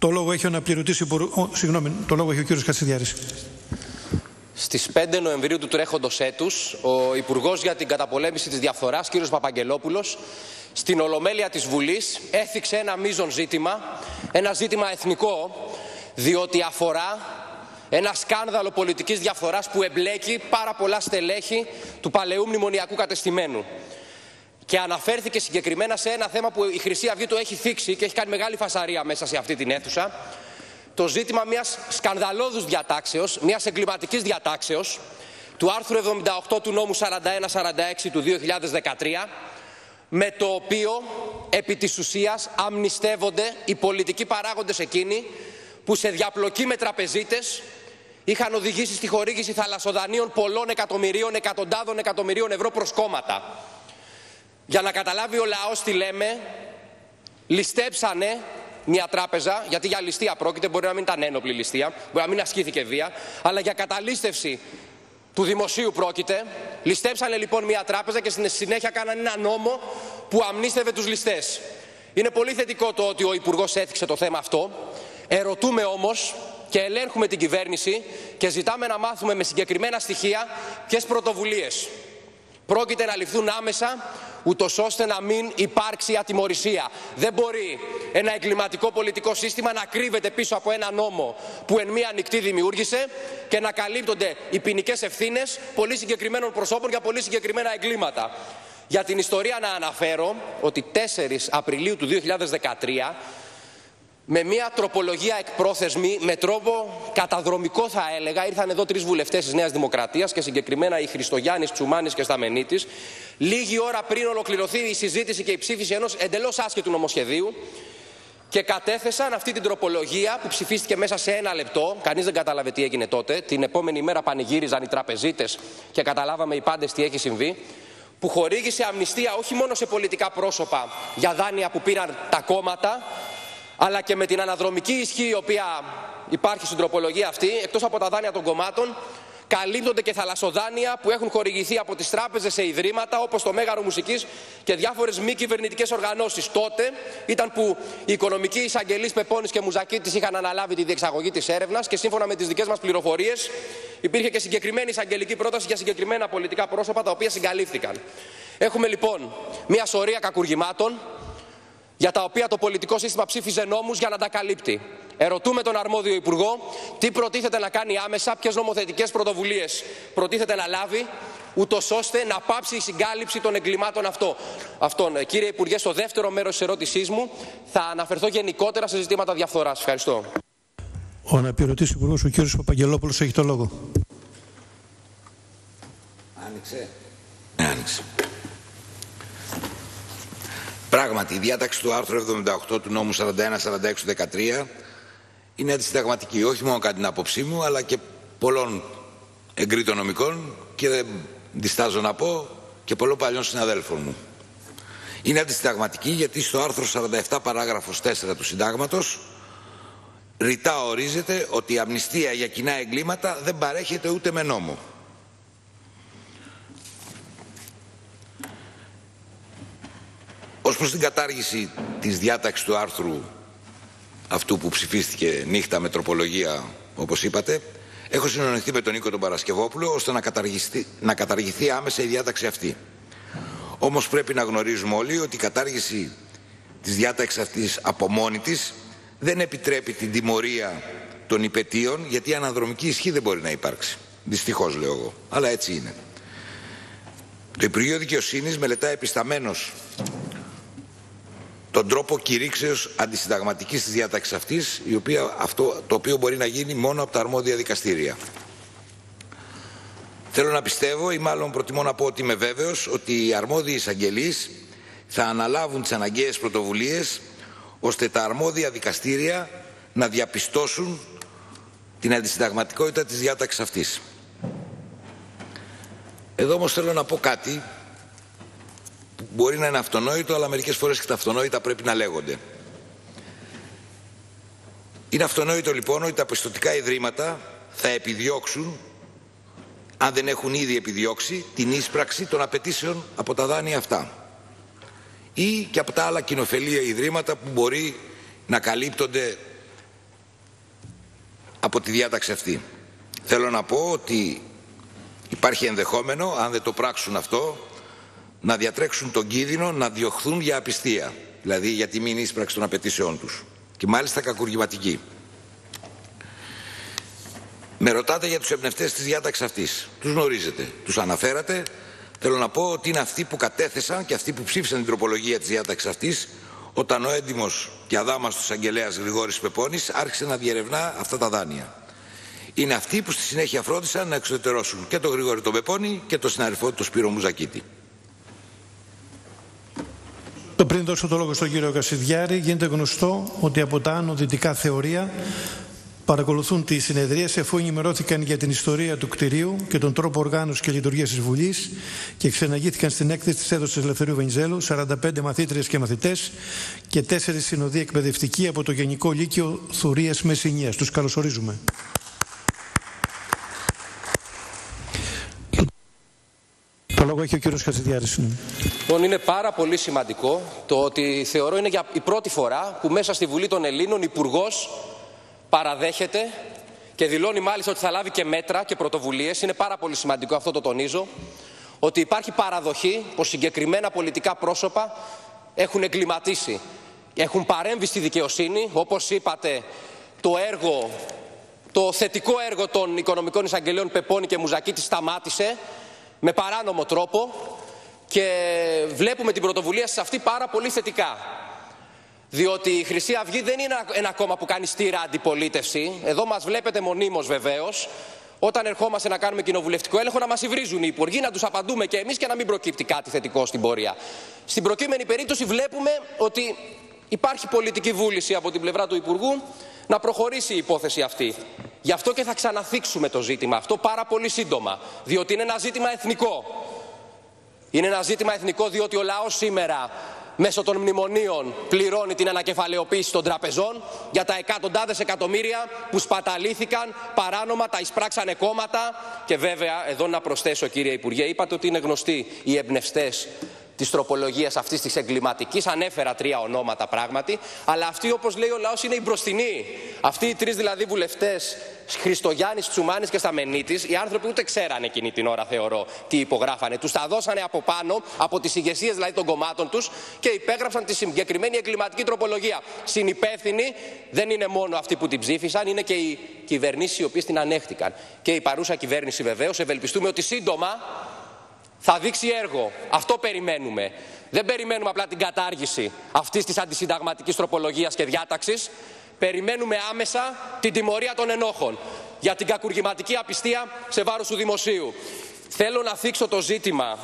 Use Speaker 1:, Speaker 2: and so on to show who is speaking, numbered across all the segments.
Speaker 1: Το λόγο έχει ο αναπληρωτής υπουργό... Συγγνώμη, το λόγο έχει ο κύριος Κατσιδιάρης.
Speaker 2: Στις 5 Νοεμβρίου του τρέχοντος έτους, ο Υπουργός για την καταπολέμηση της διαφθοράς, κ. Παπαγγελόπουλος, στην Ολομέλεια της Βουλής έθιξε ένα μείζον ζήτημα, ένα ζήτημα εθνικό, διότι αφορά ένα σκάνδαλο πολιτικής διαφθοράς που εμπλέκει πάρα πολλά στελέχη του παλαιού μνημονιακού κατεστημένου. Και αναφέρθηκε συγκεκριμένα σε ένα θέμα που η Χρυσή Αυγή του έχει θίξει και έχει κάνει μεγάλη φασαρία μέσα σε αυτή την αίθουσα, το ζήτημα μιας σκανδαλώδους διατάξεως, μιας εγκληματικής διατάξεως, του άρθρου 78 του νόμου 4146 του 2013, με το οποίο επί της ουσίας αμνηστεύονται οι πολιτικοί παράγοντες εκείνοι που σε διαπλοκή με τραπεζίτες είχαν οδηγήσει στη χορήγηση θαλασσοδανείων πολλών εκατομμυρίων, εκατοντάδων εκατομμυρίων ευρώ προς κόμματα. Για να καταλάβει ο λαός τι λέμε, ληστέψανε μια τράπεζα, γιατί για ληστεία πρόκειται, μπορεί να μην ήταν ένοπλη ληστεία, μπορεί να μην ασκήθηκε βία, αλλά για καταλήστευση του δημοσίου πρόκειται. Ληστέψανε λοιπόν μια τράπεζα και στη συνέχεια κάνανε ένα νόμο που αμνίστευε τους ληστές. Είναι πολύ θετικό το ότι ο Υπουργός έθιξε το θέμα αυτό. Ερωτούμε όμως και ελέγχουμε την κυβέρνηση και ζητάμε να μάθουμε με συγκεκριμένα στοιχεία ποιες πρωτοβουλίες πρόκειται να ληφθούν άμεσα ούτως ώστε να μην υπάρξει ατιμορρησία. Δεν μπορεί ένα εγκληματικό πολιτικό σύστημα να κρύβεται πίσω από ένα νόμο που εν μία νυχτή δημιούργησε και να καλύπτονται οι ποινικές ευθύνες πολύ συγκεκριμένων προσώπων για πολύ συγκεκριμένα εγκλήματα. Για την ιστορία να αναφέρω ότι 4 Απριλίου του 2013 με μια τροπολογία εκπρόθεσμη, με τρόπο καταδρομικό θα έλεγα, ήρθαν εδώ τρεις βουλευτές της Νέας Δημοκρατίας και συγκεκριμένα η Χριστογιάννης, Τσουμάνης και Σταμενίτης, λίγη ώρα πριν ολοκληρωθεί η συζήτηση και η ψήφιση ενός εντελώς άσχετου νομοσχεδίου και κατέθεσαν αυτή την τροπολογία που ψηφίστηκε μέσα σε ένα λεπτό. Κανείς δεν κατάλαβε τι έγινε τότε. Την επόμενη μέρα πανηγύριζαν οι τραπεζίτες και καταλάβαμε οι πάντες τι έχει συμβεί που χορήγησε αμνηστία όχι μόνο σε πολιτικά πρόσωπα για δάνεια που πήραν τα κόμματα, αλλά και με την αναδρομική ισχύ η οποία υπάρχει στην τροπολογία αυτή, εκτός από τα δάνεια των κομμάτων, καλύπτονται και θαλασσοδάνεια που έχουν χορηγηθεί από τις τράπεζες σε ιδρύματα όπως το Μέγαρο Μουσικής και διάφορες μη κυβερνητικές οργανώσεις. Τότε ήταν που οι οικονομικοί εισαγγελείς Πεπώνης και Μουζακίτης είχαν αναλάβει τη διεξαγωγή της έρευνας και σύμφωνα με τις δικές μας πληροφορίες υπήρχε και συγκεκριμένη εισαγγελική πρόταση για συγκεκριμένα πολιτικά πρόσωπα τα οποία συγκαλύφθηκαν. Έχουμε λοιπόν μια σωρία κακουργημάτων για τα οποία το πολιτικό σύστημα ψήφιζε νόμους για να τα καλύπτει. Ερωτούμε τον αρμόδιο Υπουργό τι προτίθεται να κάνει άμεσα, ποιες νομοθετικές πρωτοβουλίες προτίθεται να λάβει, ούτως ώστε να πάψει η συγκάλυψη των εγκλημάτων αυτό. αυτών. Κύριε Υπουργέ, στο δεύτερο μέρος της ερώτησής μου θα αναφερθώ γενικότερα σε ζητήματα διαφθοράς. Ευχαριστώ.
Speaker 1: Ο αναπληρωτής Υπουργός, ο κ. Παπαγγελόπουλος, έχει το λόγο.
Speaker 3: Άνοιξε. Άνοιξε. Πράγματι, η διάταξη του άρθρου 78 του νόμου 41-46 13 είναι αντισυνταγματική. Όχι μόνο κατά την άποψή μου, αλλά και πολλών εγκρίτων νομικών και δεν διστάζω να πω και πολλών παλιών συναδέλφων μου. Είναι αντισυνταγματική γιατί στο άρθρο 47 παράγραφος 4 του συντάγματος ρητά ορίζεται ότι η αμνηστία για κοινά εγκλήματα δεν παρέχεται ούτε με νόμο. Προς την κατάργηση της διάταξης του άρθρου αυτού που ψηφίστηκε νύχτα με τροπολογία όπως είπατε έχω συνονιθεί με τον Νίκο τον Παρασκευόπουλο ώστε να, καταργηθεί, να καταργηθεί άμεσα η διάταξη αυτή. Όμως πρέπει να γνωρίζουμε όλοι ότι η κατάργηση της διάταξης αυτής από μόνη της δεν επιτρέπει την τιμωρία των υπετίων γιατί η αναδρομική ισχύ δεν μπορεί να υπάρξει. Δυστυχώς λέω εγώ. Αλλά έτσι είναι. Το Υπουργείο Δικαιοσύνης μελετά επισταμένος τον τρόπο κηρύξεως αντισυνταγματικής της διάταξης αυτής, η οποία, αυτό, το οποίο μπορεί να γίνει μόνο από τα αρμόδια δικαστήρια. Θέλω να πιστεύω ή μάλλον προτιμώ να πω ότι είμαι βέβαιος ότι οι αρμόδιοι εισαγγελείς θα αναλάβουν τις αναγκαίες πρωτοβουλίες ώστε τα αρμόδια δικαστήρια να διαπιστώσουν την αντισυνταγματικότητα της διάταξης αυτής. Εδώ όμως θέλω να πω κάτι μπορεί να είναι αυτονόητο, αλλά μερικές φορές και τα αυτονόητα πρέπει να λέγονται. Είναι αυτονόητο λοιπόν ότι τα πιστοτικά ιδρύματα θα επιδιώξουν, αν δεν έχουν ήδη επιδιώξει, την ίσπραξη των απαιτήσεων από τα δάνεια αυτά. Ή και από τα άλλα κοινοφελία ιδρύματα που μπορεί να καλύπτονται από τη διάταξη αυτή. Θέλω να πω ότι υπάρχει ενδεχόμενο, αν δεν το πράξουν αυτό, να διατρέξουν τον κίνδυνο να διωχθούν για απιστία. Δηλαδή για τη μην ίσπραξη των απαιτήσεών τους. Και μάλιστα κακουργηματική. Με ρωτάτε για τους εμπνευστές της διάταξης αυτής. Τους γνωρίζετε, τους αναφέρατε. Θέλω να πω ότι είναι αυτοί που κατέθεσαν και αυτοί που ψήφισαν την τροπολογία της διάταξης αυτής όταν ο έντιμος και αδάμαστος αγγελέας Γρηγόρης Πεπώνης άρχισε να διερευνά αυτά τα δάνεια. Είναι αυτοί που στη συνέχεια φρόντισαν να εξωτερώσουν και τον Γρηγόρη τον Πεπώνη και τον συναρφό του Σπύρο Μουζακίτη.
Speaker 1: Το πριν δώσω το λόγο στον κύριο Κασιδιάρη, γίνεται γνωστό ότι από τα άνω δυτικά θεωρία παρακολουθούν τη συνεδρία αφού ενημερώθηκαν για την ιστορία του κτηρίου και τον τρόπο οργάνωσης και λειτουργίας της Βουλής και ξεναγήθηκαν στην έκθεση της έδωσης Ελευθερίου Βενιζέλου 45 μαθήτριες και μαθητές και 4 συνοδοί εκπαιδευτικοί από το Γενικό Λύκειο Θουρίας Μεσσηνίας. Τους καλωσορίζουμε. Το λόγο έχει ο κύριος Χασιδιάρης.
Speaker 2: Λοιπόν, είναι πάρα πολύ σημαντικό το ότι θεωρώ είναι για η πρώτη φορά που μέσα στη Βουλή των Ελλήνων υπουργός παραδέχεται και δηλώνει μάλιστα ότι θα λάβει και μέτρα και πρωτοβουλίες. Είναι πάρα πολύ σημαντικό, αυτό το τονίζω, ότι υπάρχει παραδοχή πως συγκεκριμένα πολιτικά πρόσωπα έχουν εγκληματίσει, έχουν παρέμβει στη δικαιοσύνη, όπως είπατε, το έργο, το θετικό έργο των οικονομικών εισαγγελίων Πεπώνη και Μουζακίτη σταμάτησε με παράνομο τρόπο και βλέπουμε την πρωτοβουλία σε αυτή πάρα πολύ θετικά. Διότι η Χρυσή Αυγή δεν είναι ένα κόμμα που κάνει στήρα αντιπολίτευση. Εδώ μας βλέπετε μονίμως βεβαίως. Όταν ερχόμαστε να κάνουμε κοινοβουλευτικό έλεγχο, να μας υβρίζουν οι υπουργοί, να τους απαντούμε και εμείς και να μην προκύπτει κάτι θετικό στην πορεία. Στην προκείμενη περίπτωση βλέπουμε ότι υπάρχει πολιτική βούληση από την πλευρά του Υπουργού να προχωρήσει η υπόθεση αυτή. Γι' αυτό και θα ξαναθίξουμε το ζήτημα αυτό πάρα πολύ σύντομα. Διότι είναι ένα ζήτημα εθνικό. Είναι ένα ζήτημα εθνικό διότι ο λαός σήμερα μέσω των μνημονίων πληρώνει την ανακεφαλαιοποίηση των τραπεζών για τα εκατοντάδες εκατομμύρια που σπαταλήθηκαν παράνομα, τα εισπράξανε κόμματα και βέβαια εδώ να προσθέσω κύριε Υπουργέ είπατε ότι είναι γνωστοί οι εμπνευστές της τροπολογίας αυτής της εγκληματικής. Ανέφερα τρία ονόματα πράγματι. Αλλά αυτοί, όπως λέει ο λαός, είναι οι μπροστινοί. Αυτοί οι τρεις δηλαδή βουλευτές, Χριστογιάννης, Τσουμάνη και Σταμενίτης, οι άνθρωποι ούτε ξέρανε εκείνη την ώρα, θεωρώ, τι υπογράφανε. Τους τα δώσανε από πάνω, από τις ηγεσίες δηλαδή των κομμάτων τους και υπέγραψαν τη συγκεκριμένη εγκληματική τροπολογία. Συνυπεύθυνοι δεν είναι μόνο αυτοί που την ψήφισαν, είναι και οι κυβερνήσεις οι οποίες την ανέχτηκαν. Και η παρούσα κυβέρνηση βεβαίως. Ευελπιστούμε ότι σύντομα θα δείξει έργο. Αυτό περιμένουμε. Δεν περιμένουμε απλά την κατάργηση αυτής της αντισυνταγματικής τροπολογίας και διάταξης. Περιμένουμε άμεσα την τιμωρία των ενόχων για την κακουργηματική απιστία σε βάρος του δημοσίου. Θέλω να θίξω το ζήτημα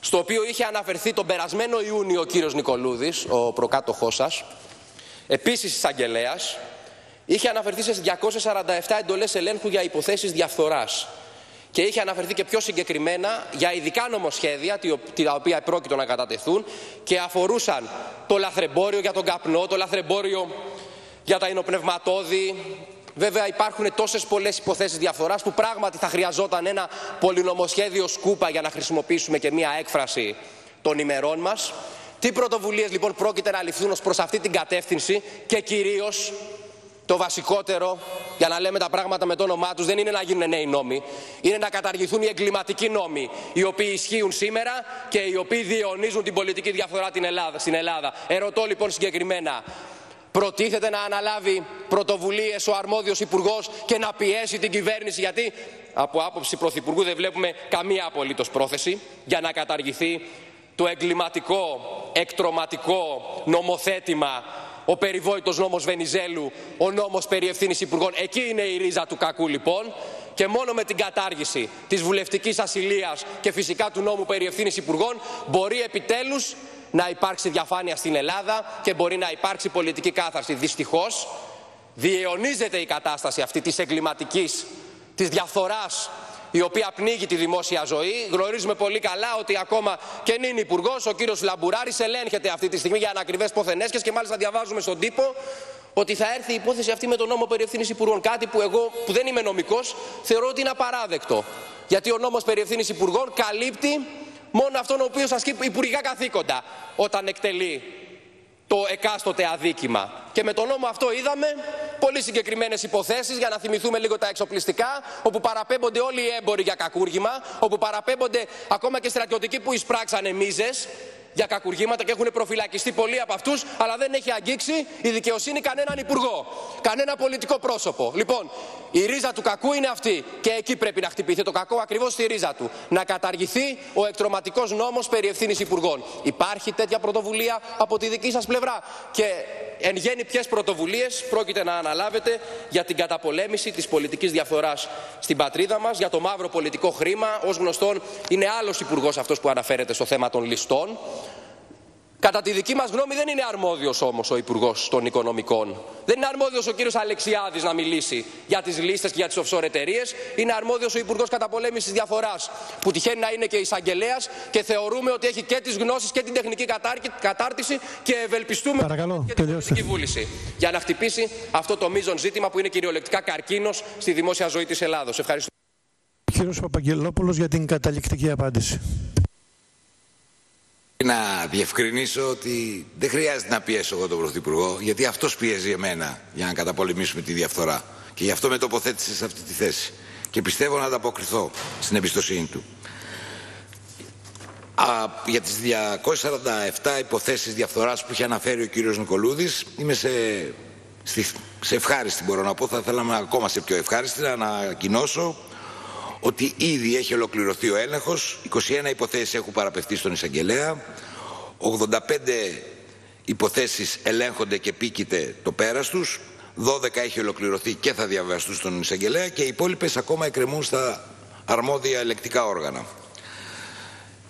Speaker 2: στο οποίο είχε αναφερθεί τον περασμένο Ιούνιο ο κύριος Νικολούδης, ο προκάτοχός σας, επίσης εισαγγελέας, είχε αναφερθεί σε 247 εντολές ελέγχου για υποθέσεις διαφθοράς και είχε αναφερθεί και πιο συγκεκριμένα για ειδικά νομοσχέδια τα οποία πρόκειτο να κατατεθούν και αφορούσαν το λαθρεμπόριο για τον καπνό, το λαθρεμπόριο για τα υνοπνευματόδη. Βέβαια υπάρχουν τόσες πολλές υποθέσεις διαφθοράς που πράγματι θα χρειαζόταν ένα πολυνομοσχέδιο σκούπα για να χρησιμοποιήσουμε και μία έκφραση των ημερών μας. Τι πρωτοβουλίες λοιπόν πρόκειται να ληφθούν ως προς αυτή την κατεύθυνση και κυρίως το βασικότερο, για να λέμε τα πράγματα με το όνομά τους, δεν είναι να γίνουν νέοι νόμοι. Είναι να καταργηθούν οι εγκληματικοί νόμοι, οι οποίοι ισχύουν σήμερα και οι οποίοι διαιωνίζουν την πολιτική διαφθορά στην Ελλάδα. Ερωτώ λοιπόν συγκεκριμένα, προτίθεται να αναλάβει πρωτοβουλίες ο αρμόδιος υπουργός και να πιέσει την κυβέρνηση, γιατί από άποψη πρωθυπουργού δεν βλέπουμε καμία απολύτως πρόθεση για να καταργηθεί το εγκληματικό, εκτροματικό νομοθέτημα ο περιβόητος νόμος Βενιζέλου, ο νόμος περί ευθύνης υπουργών. Εκεί είναι η ρίζα του κακού λοιπόν. Και μόνο με την κατάργηση της βουλευτικής ασυλίας και φυσικά του νόμου περί ευθύνης υπουργών μπορεί επιτέλους να υπάρξει διαφάνεια στην Ελλάδα και μπορεί να υπάρξει πολιτική κάθαρση. Δυστυχώς διαιωνίζεται η κατάσταση αυτή της εγκληματικής, της διαφθοράς η οποία πνίγει τη δημόσια ζωή. Γνωρίζουμε πολύ καλά ότι ακόμα και νυν υπουργός, ο κύριος Λαμπουράρη, ελέγχεται αυτή τη στιγμή για ανακριβές ποθενέσχε και μάλιστα διαβάζουμε στον τύπο ότι θα έρθει η υπόθεση αυτή με τον νόμο περί ευθύνης υπουργών. Κάτι που εγώ, που δεν είμαι νομικός, θεωρώ ότι είναι απαράδεκτο. Γιατί ο νόμος περί ευθύνης υπουργών καλύπτει μόνο αυτόν ο οποίος ασκεί υπουργικά καθήκοντα όταν εκτελεί το εκάστοτε αδίκημα. Και με τον νόμο αυτό είδαμε πολύ συγκεκριμένες υποθέσεις για να θυμηθούμε λίγο τα εξοπλιστικά όπου παραπέμπονται όλοι οι έμποροι για κακούργημα, όπου παραπέμπονται ακόμα και στρατιωτικοί που εισπράξανε μίζες για κακουργήματα και έχουν προφυλακιστεί πολλοί από αυτούς, αλλά δεν έχει αγγίξει η δικαιοσύνη κανέναν υπουργό, κανένα πολιτικό πρόσωπο. Λοιπόν, η ρίζα του κακού είναι αυτή και εκεί πρέπει να χτυπηθεί το κακό ακριβώς στη ρίζα του. Να καταργηθεί ο εκτροματικός νόμος περί ευθύνης υπουργών. Υπάρχει τέτοια πρωτοβουλία από τη δική σας πλευρά. Και εν γέννη, ποιες πρωτοβουλίες πρόκειται να αναλάβετε για την καταπολέμηση της πολιτικής διαφθοράς στην πατρίδα μας, για το μαύρο πολιτικό χρήμα. Ω γνωστόν, είναι άλλος υπουργός αυτός που αναφέρεται στο θέμα των ληστών. Κατά τη δική μας γνώμη δεν είναι αρμόδιος όμως ο Υπουργός των Οικονομικών. Δεν είναι αρμόδιος ο κύριος Αλεξιάδης να μιλήσει για τις λίστες και για τις offshore εταιρείε. Είναι αρμόδιος ο Υπουργός Καταπολέμησης Διαφοράς, που τυχαίνει να είναι και εισαγγελέας και θεωρούμε ότι έχει και τις γνώσεις και την τεχνική κατάρτιση και ευελπιστούμε
Speaker 1: Παρακαλώ,
Speaker 2: και την πολιτική βούληση για να χτυπήσει αυτό το μείζον ζήτημα που είναι κυριολεκτικά καρκίνος στη δημόσια ζωή της Ελλάδος. Ευχαριστώ.
Speaker 1: Κύριος Παπαγγελόπουλος για την καταληκτική απάντηση.
Speaker 3: Να διευκρινίσω ότι δεν χρειάζεται να πιέσω εγώ τον Πρωθυπουργό, γιατί αυτός πιέζει εμένα για να καταπολεμήσουμε τη διαφθορά. Και γι' αυτό με τοποθέτησε σε αυτή τη θέση. Και πιστεύω να ανταποκριθώ στην εμπιστοσύνη του. Α, για τις 247 υποθέσεις διαφθοράς που είχε αναφέρει ο κύριος Νικολούδης είμαι σε, σε ευχάριστη μπορώ να πω, θα θέλαμε ακόμα σε πιο ευχάριστη να ανακοινώσω ότι ήδη έχει ολοκληρωθεί ο έλεγχος, 21 υποθέσεις έχουν παραπευτεί στον εισαγγελέα, 85 υποθέσεις ελέγχονται και πήκεται το πέρας τους, 12 έχει ολοκληρωθεί και θα διαβαστούν στον εισαγγελέα και οι υπόλοιπες ακόμα εκκρεμούν στα αρμόδια ελεκτικά όργανα.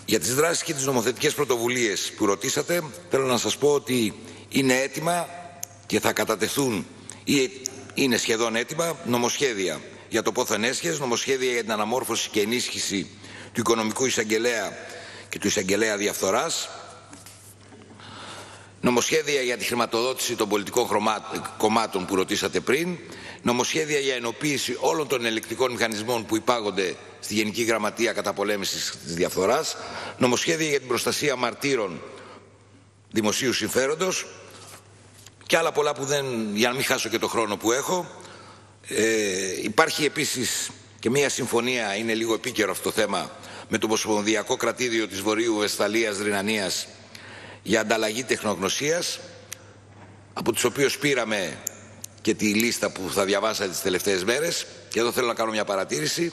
Speaker 3: Για τις δράσεις και τις νομοθετικές πρωτοβουλίες που ρωτήσατε, θέλω να σας πω ότι είναι έτοιμα και θα κατατεθούν ή είναι σχεδόν έτοιμα νομοσχέδια για το πόθεν έσχες, νομοσχέδια για την αναμόρφωση και ενίσχυση του οικονομικού εισαγγελέα και του εισαγγελέα διαφθοράς, νομοσχέδια για τη χρηματοδότηση των πολιτικών κομμάτων που ρωτήσατε πριν, νομοσχέδια για ενοποίηση όλων των ελεκτικών μηχανισμών που υπάγονται στη Γενική Γραμματεία Καταπολέμησης της Διαφθοράς, νομοσχέδια για την προστασία μαρτύρων δημοσίου συμφέροντος. Και άλλα πολλά που δεν, για να μην χάσω και το χρόνο που έχω, ε, υπάρχει επίσης και μια συμφωνία, είναι λίγο επίκαιρο αυτό το θέμα, με το Ομοσπονδιακό Κρατίδιο της Βορείου Βεστφαλίας Ρηνανίας για ανταλλαγή τεχνογνωσίας, από τους οποίους πήραμε και τη λίστα που θα διαβάσατε τις τελευταίες μέρες και εδώ θέλω να κάνω μια παρατήρηση.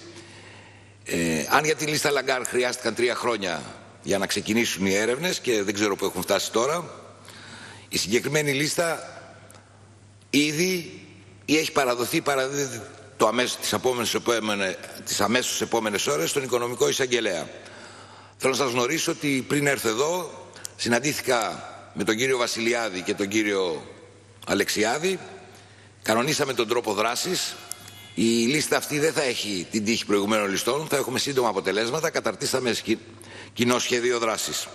Speaker 3: Ε, αν για τη λίστα Λαγκάρντ χρειάστηκαν τρία χρόνια για να ξεκινήσουν οι έρευνες και δεν ξέρω που έχουν φτάσει τώρα, η συγκεκριμένη λίστα ήδη ή έχει παραδοθεί παραδίδει το αμέσως, τις, επόμενες, τις αμέσως επόμενες ώρες στον οικονομικό εισαγγελέα. Θέλω να σας γνωρίσω ότι πριν έρθω εδώ συναντήθηκα με τον κύριο Βασιλιάδη και τον κύριο Αλεξιάδη. Κανονίσαμε τον τρόπο δράσης. Η λίστα αυτή δεν θα έχει την τύχη προηγουμένων ληστών. Θα έχουμε σύντομα αποτελέσματα. Καταρτήσαμε κοινό σχέδιο δράσης.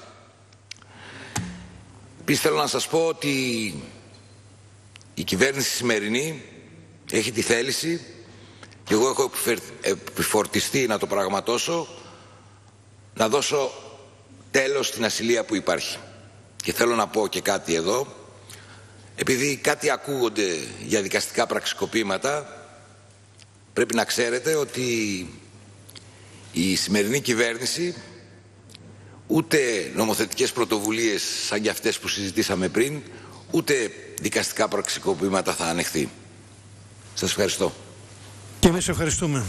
Speaker 3: Επίσης θέλω να σας πω ότι η κυβέρνηση σημερινή έχει τη θέληση και εγώ έχω επιφορτιστεί να το πραγματώσω να δώσω τέλος στην ασυλία που υπάρχει. Και θέλω να πω και κάτι εδώ, επειδή κάτι ακούγονται για δικαστικά πραξικοπήματα, πρέπει να ξέρετε ότι η σημερινή κυβέρνηση ούτε νομοθετικές πρωτοβουλίες σαν και αυτές που συζητήσαμε πριν, ούτε δικαστικά πραξικοπήματα θα ανεχθεί. Σας ευχαριστώ.
Speaker 1: Και εμείς ευχαριστούμε.